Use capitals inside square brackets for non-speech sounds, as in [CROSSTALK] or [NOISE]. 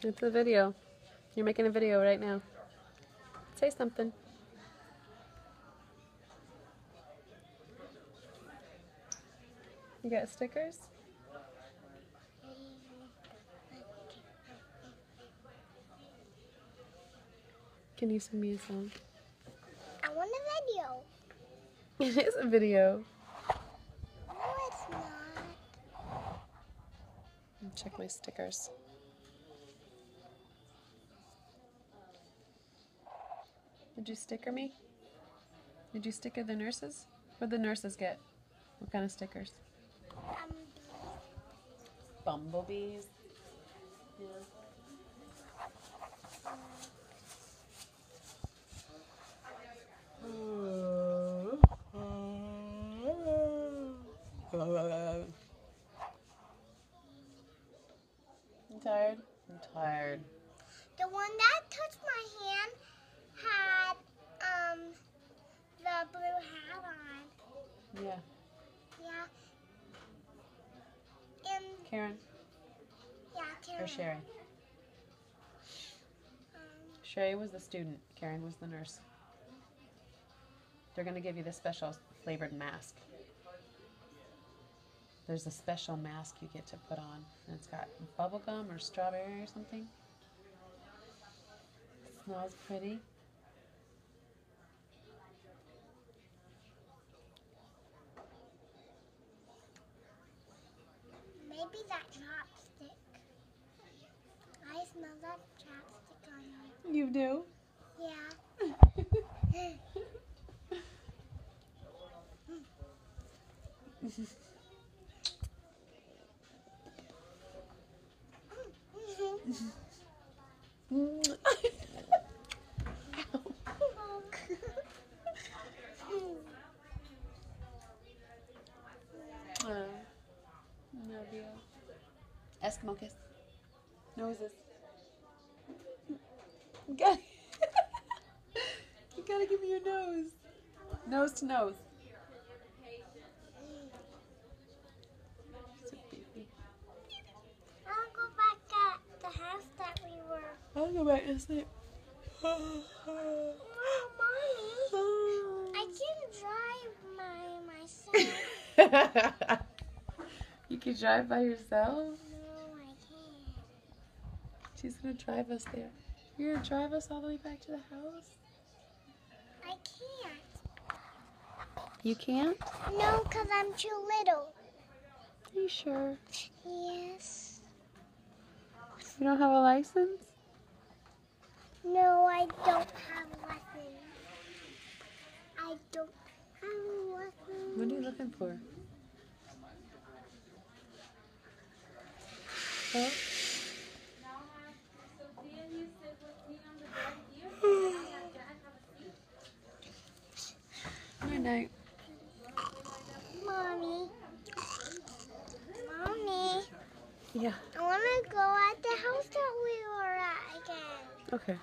It's a video. You're making a video right now. Say something. You got stickers? Can you sing me a song? I want a video. [LAUGHS] It is a video. No, it's not. Check my stickers. Did you sticker me? Did you sticker the nurses? What did the nurses get? What kind of stickers? Um, Bumblebees. Yeah. I'm tired. I'm tired. the one that touched my hand had um the blue hat on. Yeah. Yeah. And Karen yeah, Karen. or Sherry? Um, Sherry was the student. Karen was the nurse. They're gonna give you the special flavored mask. There's a special mask you get to put on, and it's got bubble gum or strawberry or something. It smells pretty. That chopstick on you. You do? Yeah. [LAUGHS] Eskimo kiss. Noses. You gotta, [LAUGHS] you gotta give me your nose. Nose to nose. I'll go back at the house that we were. I'll go back to sleep. Oh, mommy, I [GASPS] can drive my myself. [LAUGHS] you can drive by yourself? No, I can't. She's gonna drive us there. You're gonna drive us all the way back to the house? I can't. You can't? No, because I'm too little. Are you sure? Yes. You don't have a license? No, I don't have a license. I don't have lessons. What are you looking for? Huh? Night. Mommy. Mommy. Yeah. I want to go at the house that we were at again. Okay.